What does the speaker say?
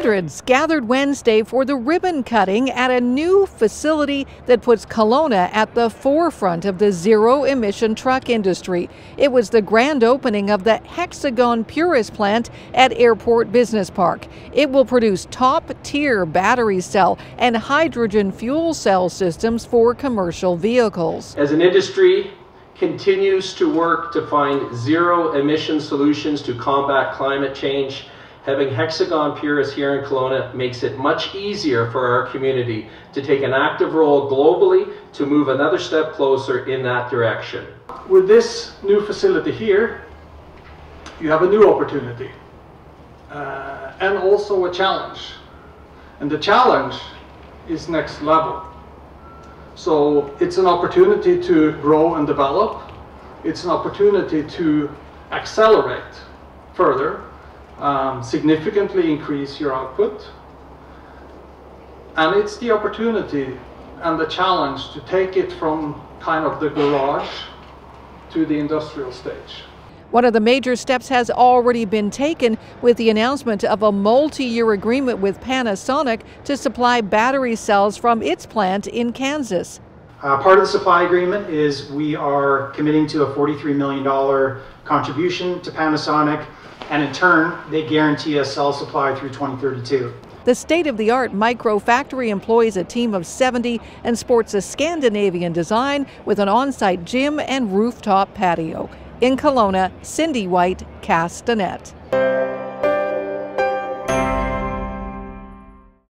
Hundreds gathered Wednesday for the ribbon cutting at a new facility that puts Kelowna at the forefront of the zero emission truck industry. It was the grand opening of the Hexagon Purus plant at Airport Business Park. It will produce top tier battery cell and hydrogen fuel cell systems for commercial vehicles. As an industry, continues to work to find zero emission solutions to combat climate change Having Hexagon Purus here in Kelowna makes it much easier for our community to take an active role globally to move another step closer in that direction. With this new facility here, you have a new opportunity uh, and also a challenge. And the challenge is next level. So it's an opportunity to grow and develop. It's an opportunity to accelerate further um, significantly increase your output. And it's the opportunity and the challenge to take it from kind of the garage to the industrial stage. One of the major steps has already been taken with the announcement of a multi year agreement with Panasonic to supply battery cells from its plant in Kansas. Uh, part of the supply agreement is we are committing to a $43 million contribution to Panasonic and in turn, they guarantee us cell supply through 2032. The state of the art micro factory employs a team of 70 and sports a Scandinavian design with an on site gym and rooftop patio. In Kelowna, Cindy White, Castanet.